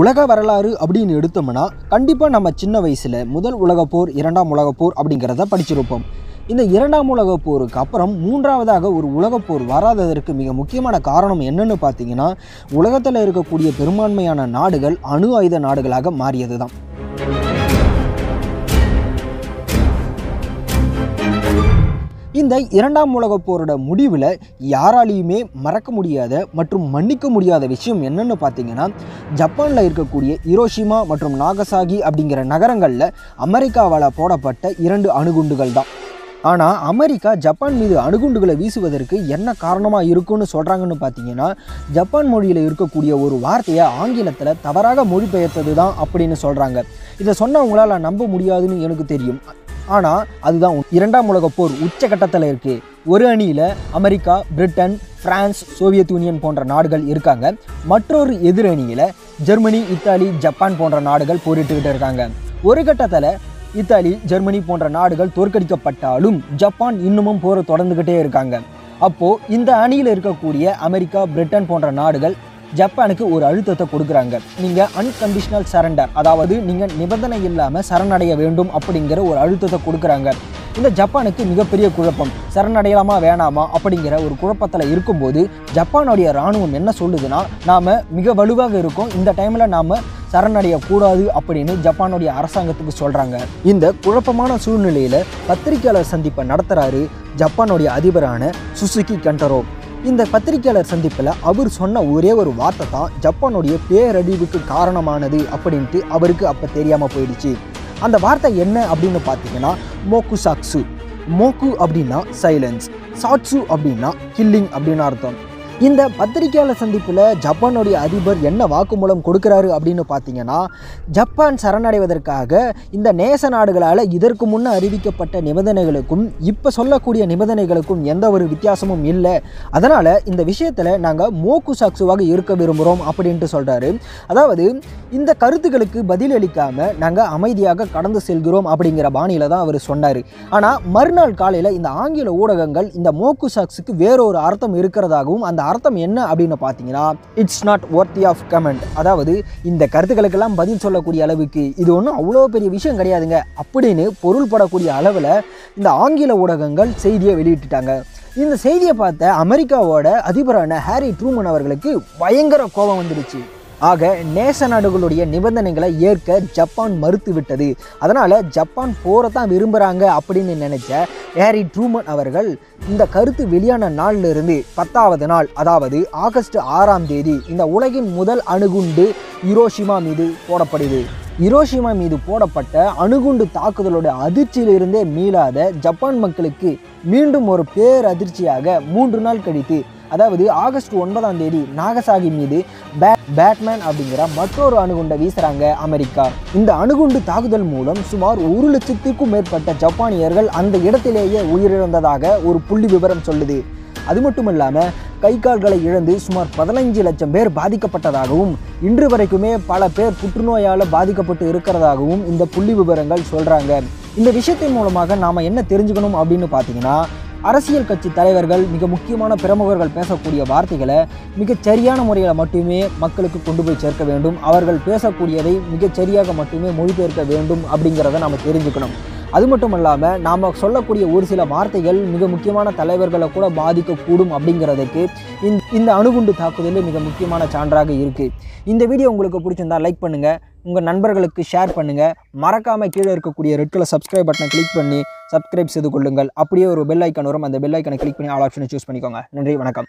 உலக வரலாறு அப்படின்னு எடுத்தோம்னா கண்டிப்பாக நம்ம சின்ன வயசில் முதல் உலகப் போர் இரண்டாம் உலகப் போர் அப்படிங்கிறத படிச்சிருப்போம். இந்த இரண்டாம் உலகப் போருக்கு அப்புறம் மூன்றாவதாக ஒரு உலகப் போர் வராததற்கு மிக முக்கியமான காரணம் என்னென்னு பார்த்தீங்கன்னா உலகத்தில் இருக்கக்கூடிய பெரும்பான்மையான நாடுகள் அணு ஆயுத நாடுகளாக மாறியது தான் இந்த இரண்டாம் உலகப் போரோட முடிவில் யாராலையுமே மறக்க முடியாத மற்றும் மன்னிக்க முடியாத விஷயம் என்னென்னு பார்த்தீங்கன்னா ஜப்பானில் இருக்கக்கூடிய இரோஷிமா மற்றும் நாகசாகி அப்படிங்கிற நகரங்களில் அமெரிக்காவால் போடப்பட்ட இரண்டு அணுகுண்டுகள் தான். ஆனால் அமெரிக்கா ஜப்பான் மீது அணுகுண்டுகளை வீசுவதற்கு என்ன காரணமாக இருக்குன்னு சொல்கிறாங்கன்னு பார்த்தீங்கன்னா ஜப்பான் மொழியில் இருக்கக்கூடிய ஒரு வார்த்தையை ஆங்கிலத்தில் தவறாக மொழிபெயர்த்தது தான் அப்படின்னு சொல்கிறாங்க இதை சொன்னவங்களால் நம்ப முடியாதுன்னு எனக்கு தெரியும். ஆனால் அதுதான் இரண்டாம் உலக போர் உச்சகட்டத்தில் இருக்குது ஒரு அணியில் America Britain France Soviet Union போன்ற நாடுகள் இருக்காங்க. மற்றொரு எதிர் அணியில் ஜெர்மனி இத்தாலி ஜப்பான் போன்ற நாடுகள் போரிட்டுக்கிட்டு இருக்காங்க. ஒரு கட்டத்தில் இத்தாலி ஜெர்மனி போன்ற நாடுகள் தோற்கடிக்கப்பட்டாலும் ஜப்பான் இன்னமும் போரை தொடர்ந்துக்கிட்டே இருக்காங்க. அப்போது இந்த அணியில் இருக்கக்கூடிய அமெரிக்கா பிரிட்டன் போன்ற நாடுகள் ஜப்பானுக்கு ஒரு அழுத்தத்தை கொடுக்குறாங்க. நீங்கள் அன்கண்டிஷனல் சரண்டர் அதாவது நீங்கள் நிபந்தனை இல்லாமல் சரணடைய வேண்டும் அப்படிங்கிற ஒரு அழுத்தத்தை கொடுக்குறாங்க. இந்த ஜப்பானுக்கு மிகப்பெரிய குழப்பம் சரணடையலாமா வேணாமா அப்படிங்கிற ஒரு குழப்பத்தில் இருக்கும்போது ஜப்பானுடைய இராணுவம் என்ன சொல்லுதுன்னா நாம் மிக வலுவாக இருக்கோம் இந்த டைமில் நாம் சரணடையக்கூடாது அப்படின்னு ஜப்பானுடைய அரசாங்கத்துக்கு சொல்கிறாங்க இந்த குழப்பமான சூழ்நிலையில் பத்திரிகையாளர் சந்திப்பை நடத்துகிறாரு ஜப்பானுடைய அதிபரான சுசுகி கண்டரோ. இந்த பத்திரிகையாளர் சந்திப்பில் அவர் சொன்ன ஒரே ஒரு வார்த்தை தான் ஜப்பானுடைய பேரழிவுக்கு காரணமானது அப்படின்ட்டு அவருக்கு அப்போ தெரியாமல் போயிடுச்சு. அந்த வார்த்தை என்ன அப்படின்னு பார்த்தீங்கன்னா மோக்கு சாக்ஸு மோக்கு அப்படின்னா சைலன்ஸ். சாட்சு அப்படின்னா கில்லிங் அப்படின்னு அர்த்தம். இந்த பத்திரிகையாளர் சந்திப்பில் ஜப்பானுடைய அதிபர் என்ன வாக்குமூலம் கொடுக்குறாரு அப்படின்னு பார்த்தீங்கன்னா ஜப்பான் சரணடைவதற்காக இந்த நேச நாடுகளால் இதற்கு முன்னே அறிவிக்கப்பட்ட நிபந்தனைகளுக்கும் இப்போ சொல்லக்கூடிய நிபந்தனைகளுக்கும் எந்த ஒரு வித்தியாசமும் இல்லை. அதனால் இந்த விஷயத்தில் நாங்கள் மோக்கு சாக்சுவாக இருக்க விரும்புகிறோம் அப்படின்ட்டு சொல்கிறாரு அதாவது இந்த கருத்துக்களுக்கு பதிலளிக்காமல் நாங்கள் அமைதியாக கடந்து செல்கிறோம் அப்படிங்கிற பாணியில் தான் அவர் சொன்னார். ஆனால் மறுநாள் காலையில் இந்த ஆங்கில ஊடகங்கள் இந்த மோக்கு சாக்ஸுக்கு வேறொரு அர்த்தம் இருக்கிறதாகவும் அந்த அர்த்தம் என்ன அப்படின்னு பார்த்தீங்கன்னா it's not worthy of comment அதாவது இந்த கருத்துக்களுக்கெல்லாம் பதில் சொல்லக்கூடிய அளவுக்கு இது ஒன்றும் அவ்வளோ பெரிய விஷயம் கிடையாதுங்க. அப்படின்னு பொருள்படக்கூடிய அளவில் இந்த ஆங்கில ஊடகங்கள் செய்தியை வெளியிட்டுட்டாங்க. இந்த செய்தியை பார்த்த அமெரிக்காவோட அதிபரான ஹாரி ட்ரூமன் அவர்களுக்கு பயங்கர கோபம் வந்துடுச்சு. ஆக நேச நாடுகளுடைய நிபந்தனைகளை ஏற்க ஜப்பான் மறுத்து விட்டது அதனால் ஜப்பான் போரை தான் விரும்புகிறாங்க அப்படின்னு நினைச்ச ஹேரி ட்ரூமன் அவர்கள் இந்த கருத்து வெளியான நாளிலிருந்து பத்தாவது நாள் அதாவது ஆகஸ்ட் ஆறாம் தேதி இந்த உலகின் முதல் அணுகுண்டு ஹிரோஷிமா மீது போடப்படுது. ஹிரோஷிமா மீது போடப்பட்ட அணுகுண்டு தாக்குதலோட அதிர்ச்சியிலிருந்தே மீளாத ஜப்பான் மக்களுக்கு மீண்டும் ஒரு பேரதிர்ச்சியாக மூன்று நாள் கழித்து அதாவது ஆகஸ்ட் ஒன்பதாம் தேதி நாகசாகி மீது பே- பேட்மேன் அப்படிங்கிற மற்றொரு அணுகுண்டை வீசுறாங்க அமெரிக்கா. இந்த அணுகுண்டு தாக்குதல் மூலம் சுமார் ஒரு லட்சத்துக்கும் மேற்பட்ட ஜப்பானியர்கள் அந்த இடத்திலேயே உயிரிழந்ததாக ஒரு புள்ளி விவரம் சொல்லுது. அது மட்டும் இல்லாமல் கை கால்களை இழந்து சுமார் பதினைஞ்சு லட்சம் பேர் பாதிக்கப்பட்டதாகவும் இன்று வரைக்குமே பல பேர் புற்றுநோயால் பாதிக்கப்பட்டு இருக்கிறதாகவும் இந்த புள்ளி விவரங்கள் சொல்கிறாங்க இந்த விஷயத்தின் மூலமாக நாம் என்ன தெரிஞ்சுக்கணும் அப்படின்னு பார்த்தீங்கன்னா அரசியல் கட்சி தலைவர்கள் மிக முக்கியமான பிரமுகர்கள் பேசக்கூடிய வார்த்தைகளை மிகச் சரியான முறையில் மட்டுமே மக்களுக்கு கொண்டு போய் சேர்க்க வேண்டும். அவர்கள் பேசக்கூடியதை மிகச் சரியாக மட்டுமே மொழிபெயர்க்க வேண்டும் அப்படிங்கிறத நம்ம தெரிஞ்சுக்கணும். அது மட்டும் இல்லாமல் நாம் சொல்லக்கூடிய ஒரு சில வார்த்தைகள் மிக முக்கியமான தலைவர்களை கூட பாதிக்கக்கூடும் அப்படிங்கிறதுக்கு இந்த இந்த அணுகுண்டு தாக்குதல் மிக முக்கியமான சான்றாக இருக்குது இந்த வீடியோ உங்களுக்கு பிடிச்சிருந்தா லைக் பண்ணுங்கள் உங்கள் நண்பர்களுக்கு ஷேர் பண்ணுங்கள் மறக்காமல் கீழே இருக்கக்கூடிய ரெட் கலர் சப்ஸ்கிரைப் பட்டனை கிளிக் பண்ணி சப்ஸ்கிரைப் செய்து கொள்ளுங்கள். அப்படியே ஒரு பெல் ஐக்கான் வரும் அந்த பெல் ஐக்கனை கிளிக் பண்ணி ஆல் ஆப்ஷனை சூஸ் பண்ணிக்கோங்க. நன்றி வணக்கம்.